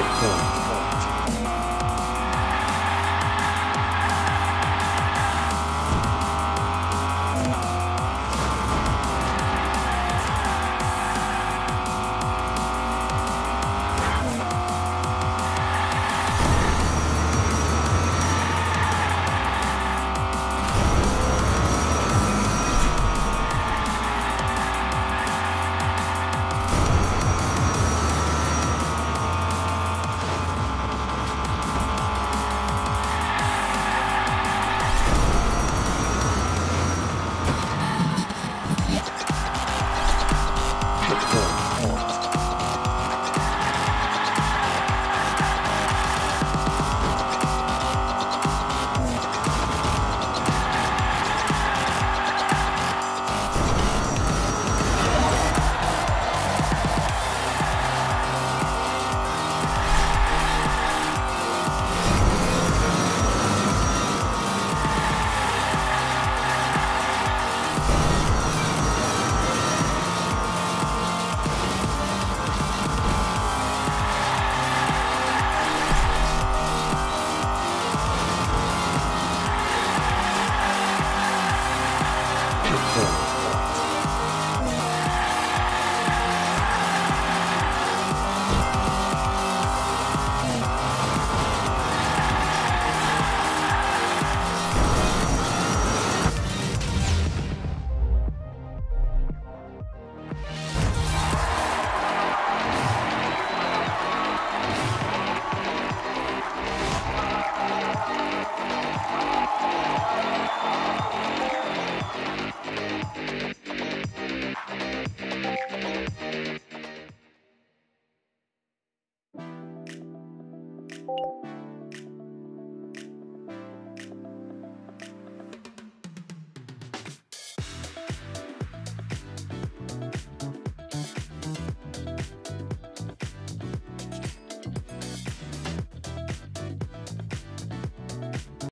Patrick Hill.